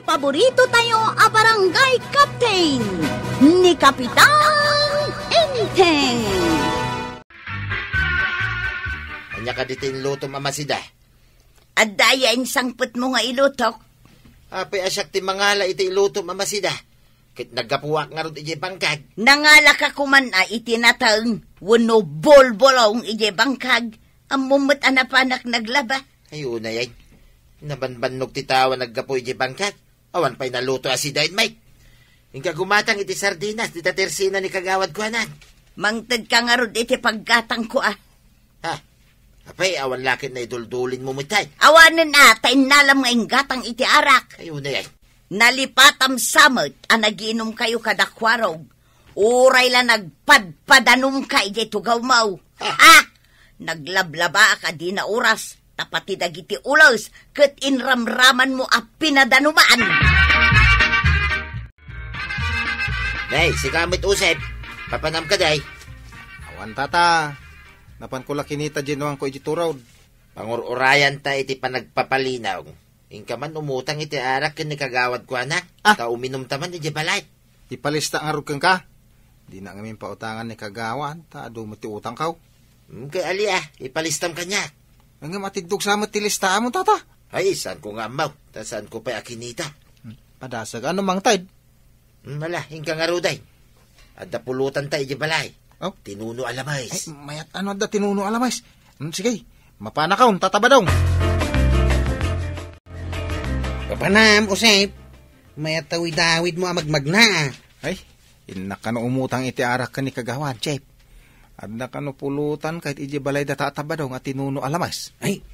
paborito tayo a barangay captain ni Kapitan Enteng. Anya ka dito luto mamasida. Adaya ang sangput mo nga ilutok. Apay asyak ti mangala iti iluto mamasida. Kit naggapuwak nga ron iti bangkag. Nangala ka kuman a itinataang wano bolbolong ije bangkag. Ang mumot anapanak naglaba. Ayun na yan. Nabanbanog ti tawa naggapo iti bangkag. Awan pa'y naluto asidain, Mike. Ingka gumatang iti sardinas, ti tatersina ni kagawad ko anan. Mangtad ka nga iti paggatang ko ah. Ha? Apay, awan lakit na iduldulin mo mitay. Awanan na, tayo nalam nga gatang iti arak. Ayun na yan. Nalipatam samot, ang nagiinom kayo kadakwarog. Uray la nagpadpadanom ka, ije tugaw mau. Ha? Naglablaba ka di na oras, tapati dagiti ulos, kat inramraman mo a pinadanuman. Nay, si kamit usep. Papanam ka day. Awan tata. Napan ko lakinita ginuang ko iti turaw. Pangururayan ta iti panagpapalinaw. Ingka man umutang iti arak ken ni kagawad ko ana. Ah. Ta uminom taman iti balay. Ipalista nga rugkang ka. Di na ngamin pautangan ni kagawan. Ta dumati utang kaw. Hmm, kay ali ah, ipalistam kanya. Ang matidog sa matilista mo tata. Ay, saan ko nga maw? Ta saan ko pa akinita? Padasag ano mang tide. Hmm, Mala, ingka nga ruday. Adda pulutan ta iti balay. Oh. Tinuno Ay, alamais. mayat ano da tinuno alamas. Hmm, sige, mapana kaon, tataba daw. Papanam, Usep. May tawid-awid mo amagmagna. Ay, inaka no umutang iti arak ka ni kagawan, chep. Adda ka no pulutan kahit iji balay da tataba daw nga tinuno alamas. Ay,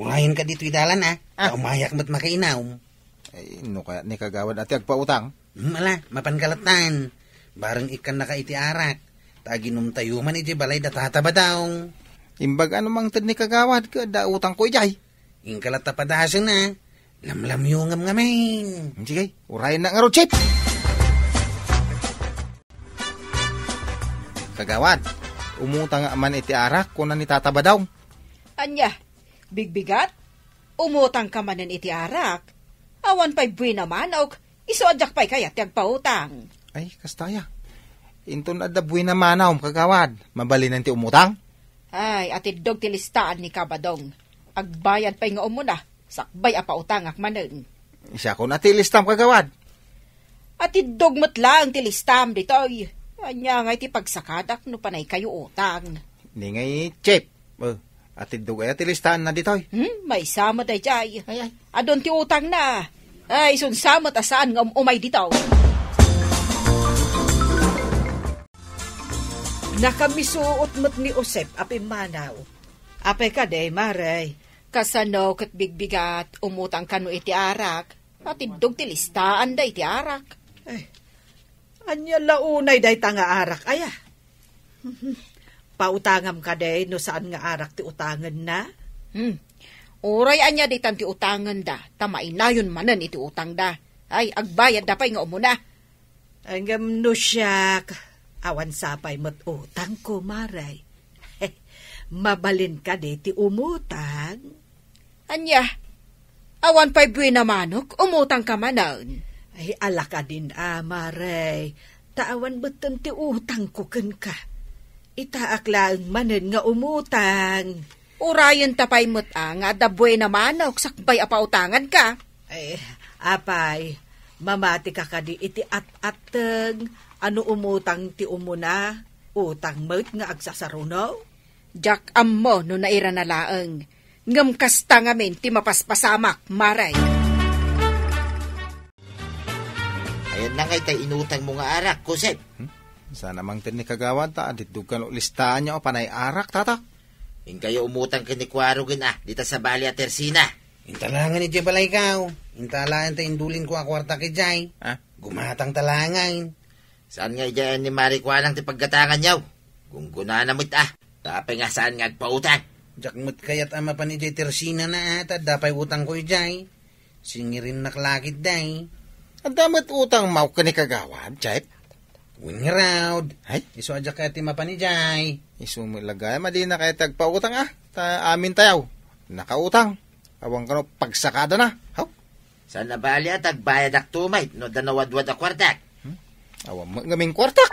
ulayin ka dito idalan ha. Ah. Umayak mat makainaw. Ay, no kaya ni kagawan ati agpautang. Mala, mapankalatan. Barang ikan na ka iti arak. Taginom tayo man iti balay da tataba daw. Imbag ano mang tad ni kagawad ka, da utang ko ijay. Ingkalat tapadasan na. Lamlam yung ngam ngamin. Sige, urayan na nga ro, chip. Kagawad, umutang nga man iti arak kung na ni tataba daw. Anya, bigbigat? Umutang ka manan iti arak. Awan pa'y buwi naman, ok isoadyak pa'y kaya tiyag pautang. Ay, kastaya. Inton adda buwi na manawm, kagawad. Mabalinan ti umutang? Ay, atidog ti listaan ni Kabadong. Agbayad pa'y nga umuna, sakbay a pautang ak manan. Siya ko na ti listam, kagawad. Atidog mo't lang ti listam ditoy. Anya nga iti pagsakadak no panay kayo utang. Ni ngay, chip. Uh, atidog ay ti listahan na ditoy. Hmm, may sama day jay. Ay, ay. Adon ti utang na. Ay, sunsamot asaan nga um- umay dito. Nakamisuot mo't ni Osep api manaw. Apay ka day, maray. Kasano kat bigbigat umutang kano iti arak. Atidog ti listaan da iti arak. Anya launay day tanga arak, aya. Pautangam ka day no saan nga arak ti utangan na. Hmm. Uray anya tan ti utangan da. Tamain na yun manan iti utang da. Ay, agbayad da pa'y nga umuna. Angam no siyak. Awan sapay mo't utang ko, maray. Mabalin ka day ti umutang. Anya, awan pa'y buwi na manok, umutang ka manan. Ay, ala ka din, ah, maray. Taawan beton ti utang ko ken ka. Itaak lang manen nga umutang. Urayan tapay mo't ah, nga da buwi na manok, sakbay a pautangan ka. Ay, apay, mamati ka ka di iti at-ateng, ano umutang ti umuna, utang mo't nga agsasarunaw. Jack ammo no naira na laeng. Ngam kasta ngamin ti mapaspasamak, maray. Ayan na tay inutang mo nga arak, kusep. Sana mang tin ni kagawad ta, atidog ka no listahan niya o panay arak, tata. In kayo umutang kini kwarugin ah, dita sa bali at tersina. Intalangan ni Jay balay kaw. Intalangan ta indulin ko a kwarta kay Jay. Ha? Gumatang talangan. Saan nga dyan ni Mari Kwanang ti paggatangan yaw? Kung guna na mo't ah, tapay nga saan nga agpautang. Jak mo't kayat ama pa ni Jay Tersina na ata. Dapay utang ko Jay. Singirin naklakit day. Ang damat utang mau ka ni kagawad, chip. Wing round. Ay, Iso adya kaya ti mapa ni Jay. isumilagay, madi na kaya tagpautang ah. Ta, amin tayaw. Nakautang. Awang ka no, pagsakada na. Haw? Sa nabali at agbayad ak tumay, no danawadwad ak kwartak. Awa mo ngaming kwartak.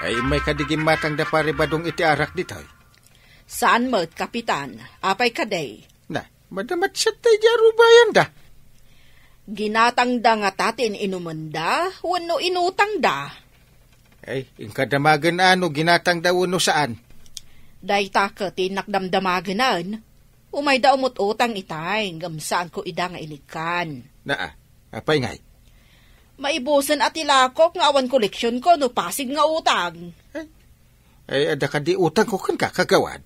Ay may kadigim matang da pare badong iti arak ditoy. Saan mo't, kapitan? Apay kaday. Madamat siya tayo jarubayan da. Ginatang da nga tatin inumanda, wano inutang da. Ay, inkadamagan ano, ginatang daw no saan. Day taka tinakdamdamaganan. Umay da umot utang itay, gamsaan ko ida nga ilikan. Na, ah, apay ngay. Maibusan at ilakok nga awan koleksyon ko no pasig nga utang. Ay, ada ka di utang ko kan ka kagawad.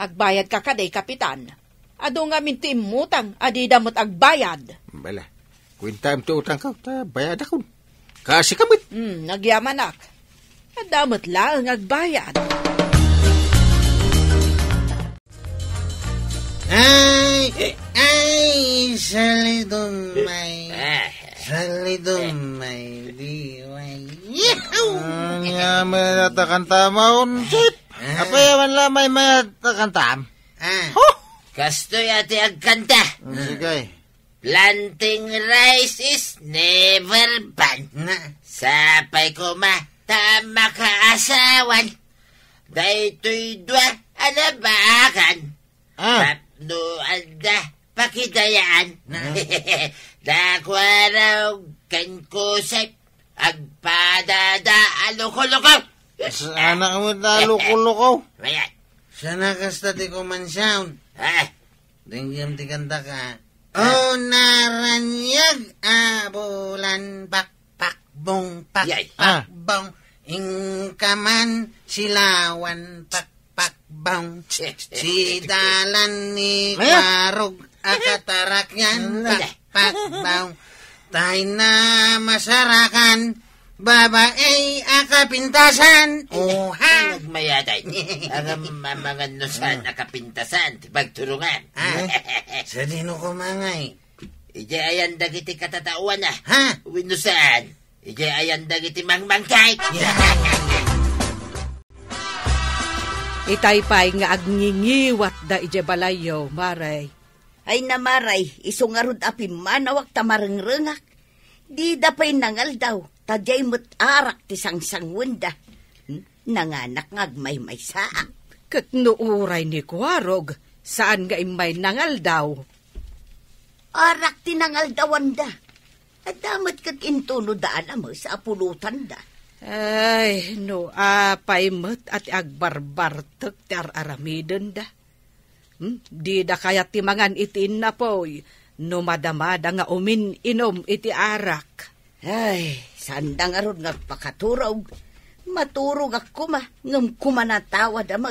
Agbayad ka kaday, kapitan. Ado nga minti imutang, adi damot agbayad. Bala, kwinta am to utang ka, ta bayad ako. Kasi kamit. Hmm, nagyaman ak. Adamot lang agbayad. Ay! Ay! Salidumay! Ah, Salidumay! Diway! Anya may natakan tamon, Chip. Apay man lamay may natakan tam. Ah! Kastoy ati agkanta. Sige. Planting rice is never ban. Na! Sapay ko ma, tama ka asawan. Daytoy dwa, alabakan. Ah, Tapno anda, pakidayaan. Dakwaraw, kan kusay, agpadada, aluko-luko. sana mo naluko-luko. Ayan. Sana kasta ti kumansyawn. Ah, Dingyam ti kanta ka. O naranyag abulan pakpak bong Yay. pakpak bong. Ingkaman silawan pakpak bong. Si dalan ni Kwarog akatarak yan pakpak bong. Tay na masarakan babae akapintasan oha nagmayaday. Ang mga nusan nakapintasan, pagturungan. Ah. sa dino ko mangay Ije ayan dagiti katatawan na. ha Winusan. Ije ayan dagiti mangmangkay. Itay pay nga agningiwat da ije balayo, maray. Ay namaray, iso nga rod api manawak tamarengrengak. Di da pa'y nangal daw, tadyay mo't arak ti sangsangwenda. Hmm? Nanganak ngagmay may saak. Kat nuuray ni Kwarog, saan nga imay nangal daw. Arak ti nangal dawan da. At damat kag intuno da alam mo sa apulutan da. Ay, no, apay met at agbarbartek ti aramiden da. Hmm? Di da kaya timangan itin na poy, no madamada nga umin inom iti arak. Ay, sanda nga rod nga pakaturog. Maturog ako ma, ngam kumanatawa da mo.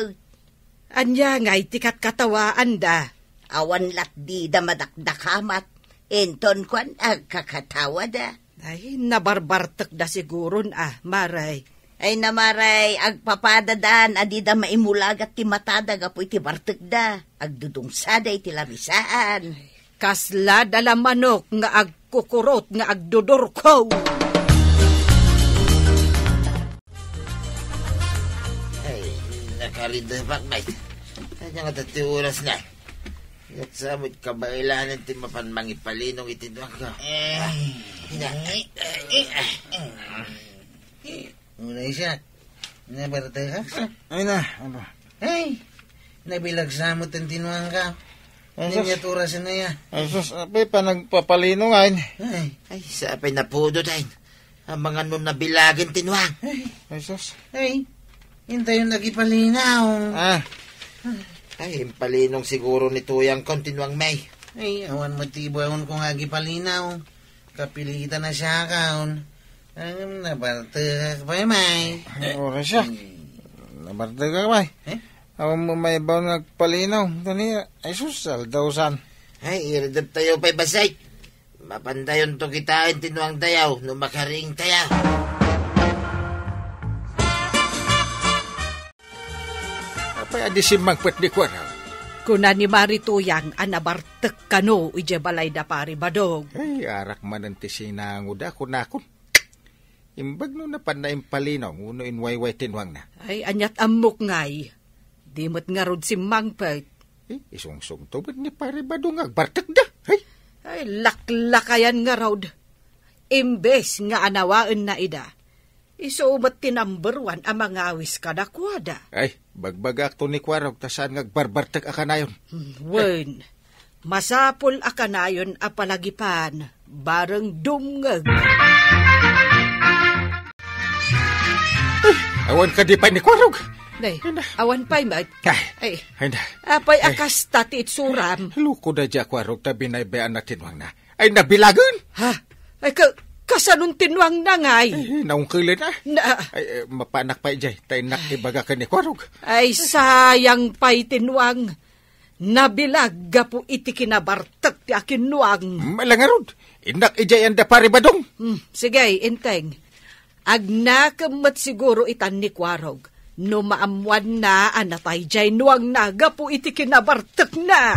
Anya nga itikat katawaan da. Awan lat di da madakdakamat. Enton kwan agkakatawa da. Ay, nabarbartek da siguron ah, maray. Ay namaray, agpapadadan, adida maimulagat ti matada gapo iti bartek da. Agdudungsada iti labisaan. Kasla dala manok nga agkukurot nga agdodor ko. Ay, nakarindapak na. Kanya nga dati oras na. At sa mo't kabailanan ti mapan mangipalinong itindwang ko. Mulai siya. Nabarta ka sa. Ay na, ano. Hey! Nabilag sa mo tinuang ka. Ninyat oras na ya. Ay sus, apay pa nagpapalino nga. Ay, Ay, sapay na pudo tayo. Ang mga nun nabilagin tinwang. Ay sus. ay. Hintay yung nagipalinaw. Ah, Ay, impalinong siguro ni Tuyang kon tinwang may. Ay, awan motibo awan kung agipalinaw. Kapilitan na siya kaon. Ang nabarta ka pa may. ay oras siya. Nabarta ka ba? Eh? Awan mo may baw nagpalinaw. Tani, ay sus, aldawsan. Ay, iridap tayo pa'y basay. Mapandayon to kitain tinwang dayaw no makaring tayaw. Apay adisim magpet di kwaraw. Kuna ni Marituyang anabartek kano ije balay da pari badog. Ay, arak man ang tisinanguda ko nakon. Imbag no napan na impalinaw, uno in wayway tinwang na. Ay, anyat amok ngay. Di mo't nga rod si Mangpet. Eh, isungsong to ba't ni pare badong agbartak da? Ay, Ay, laklakayan nga raw. Imbes nga anawaan na ida. Isumat ti number one ang mga awis kadakwada. ay, bagbagak to ni Kwarog, tasan ngagbarbartak akanayon. Wen, masapol akanayon a palagipan, bareng dumngeg. Awan ka di pa ni Kwarog. Day, awan pa'y mat. Ay, Ay, ay na. apay akas tati itsuram. Luko na dya Kwarog, tabi na ibayaan natin wang na. Ay, nabilagan! Ha? Ay, ka, kasanong tinwang na ngay. Ay, naungkilin na. Na, Ay, eh, mapanak pa ijay. Tay nak ibaga ka ni Kwarog. ay sayang pa'y tinwang. Nabilag po iti kinabartak ti akinwang. Malangarod. Inak ijay ang da pare badong. Hmm, sige, inteng. Agnakamat siguro itan ni Kwarog. No maamuan na anatay jay nuang naga po iti kinabartak na.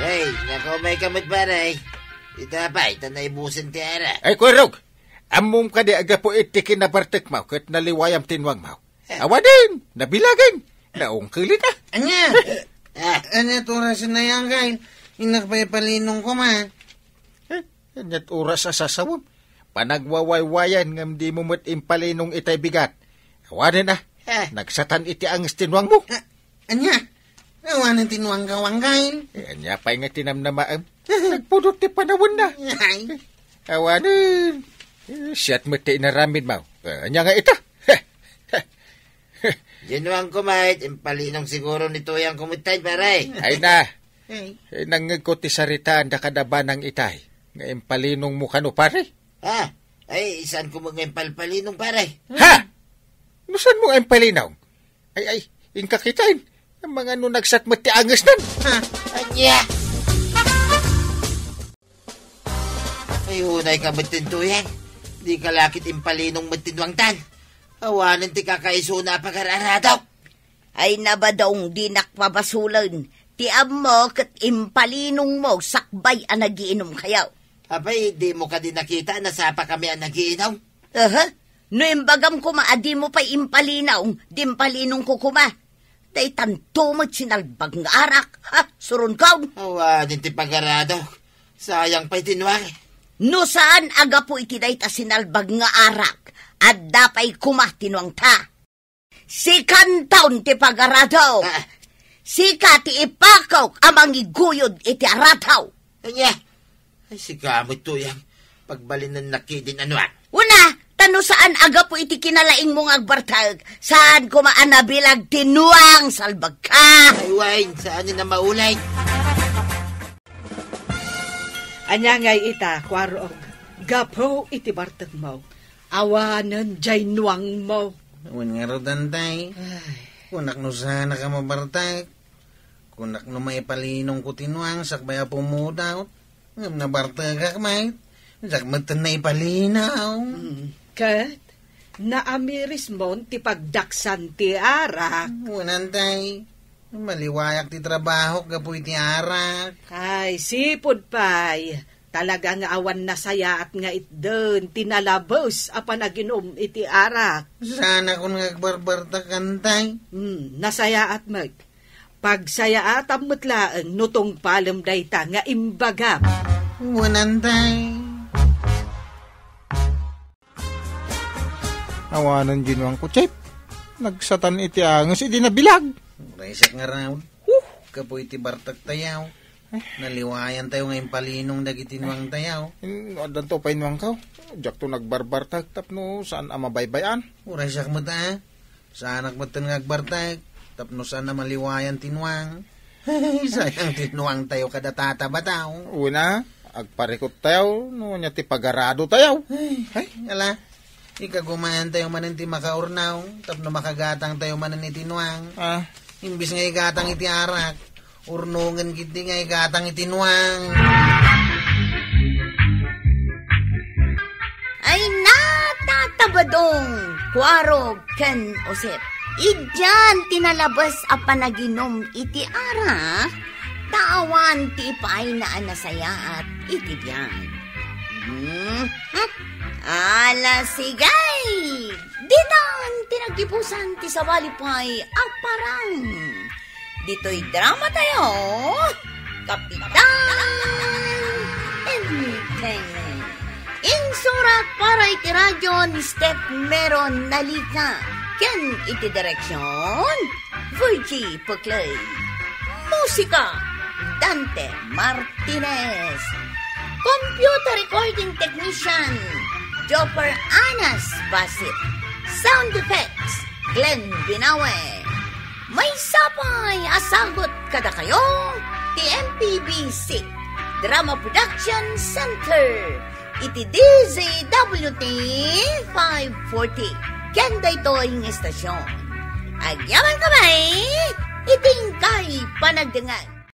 Hey, nako may kamot pare. Ita pa, ita na ibusin ti ara. Ay, Kwarog. Amom ka di aga po iti kinabartak mo, kat naliwayam tinwang mo. Awa din, nabilagan. Naungkilin na. Anya! Ah, Anya, turasin na yan, Kyle. Inak pa palinong ko, ma. Eh, Anyat oras sa sasawam. Panagwawaywayan ngam di mo mat impalinong itay bigat. Awanin na. Eh. Nagsatan iti ang tinwang mo. Ah, Anya! Awanan tinuang gawang, Kyle. Eh, anya pa nga tinamnamaam. Nagpudot ti panawon na. Ay, Awanin. Eh, Siyat mo ti inaramid mo. Eh, Anya nga ita. Ginuang kumait, impalinong siguro ni Tuyang kumutay pare. Ay na. ay. Eh, nangag ko ti sarita ang dakadaba ng itay. Nga impalinong mo kano pare. Ha? Ay, saan ko mga impalpalinong pare? Ha? Nusan mo ang palinaw? Ay, ay, inkakitain. Ang mga no nagsat mo ti angas nan. Anya! Ay, hunay ka matin Tuyang. Di ka lakit impalinong matinwang tan. Awanan ti kakaiso na pag-araradaw. Ay nabadong di nakpabasulan. Ti mo kat impalinong mo sakbay ang nagiinom kayaw. Abay, di mo ka din nakita na sapa kami ang nagiinaw. Aha, no imbagam kuma adi mo pa impalinaw, dimpalinong ko kuma. Tay tanto mo sinalbag nga arak, ha, surun kaw. Awanan ti pag-aradaw. Sayang pa'y tinwang. No saan aga po itiday ta sinalbag nga arak, at dapay kuma tinuang ta. Si kantaon ti pagaradaw, Ah, si ti ipakaw amang iguyod iti arataw. anya? Ay, si kamot Tuyang. Pagbalin ng nakidin anuan. Una, tano saan aga po iti kinalaing mong agbartag, saan kumaan na bilag tinuang salbag ka. Ay, Wayne, saan yun na maulay? Anya ngay ita, Kwarog. Gapo iti bartak mo. Awanan jay nuang mo. Awan nga raw, dantay. Kunak no sana ka mabartak. Kunak no may palinong ko tinuang, sakbay po mo daw. Ngam na bartak ka, mate. Sakmatan na ipalinaw. Kat, naamiris mo ti pagdaksan ti arak. Wanantay. Maliwayak ti trabaho, kapoy ti arak. Ay, sipod pay. Talaga nga awan na saya at nga itden, tinalabos apan naginom iti arak. Sana kung nagbarbarta kantay. Hmm, nasaya at mag. Pag saya at amutlaan, nutong palem dayta nga imbagap. Wanantay. Awanan ginuang ko, Chip. Nagsatan iti angas, iti nabilag. Reset nga raw. Kapoy ti bartak tayaw. Naliwayan tayo ngayon palinong dagitinwang tayaw. Adan to pa inuang ka. Diyak to nagbarbar tag tapno saan ang mabaybayan. Uray siya mo ta. Saanak mo ta ngagbartak. Tapno sana maliwayan tinwang. Ay, sayang tinwang tayo kada tata bataw. Una, agparikot tayo, no nya ti pagarado tayo. Ay, ala. Ikagumayan tayo manin ti makaurnaw. Tapno makagatang tayo manin iti tinwang. Ah, Imbis nga igatang iti arak. Urnungan kiti nga igatang iti tinwang. Ay natatabadong, kwarog ken osep. Idyan tinalabas a panaginom iti ara, tawan ti paay na anasaya at iti biyan. Hmm? Ala sigay, dinan pinagibusan ti sawali pa'y aparang. Dito'y drama tayo, Kapitan Enteng. Insurat para iti radyo ni Step Meron Nalika. Ken iti direksyon, Virgie Puclay. Musika, Dante Martinez. Computer recording technician, Jopper Anas Basit. Sound effects, Glenn Binawe. May sapay, asagot kada kayo, TMPBC, Drama Production Center, iti DZWT 540, kenda ito ang estasyon. Agyaman kamay, iting kay panagdangan.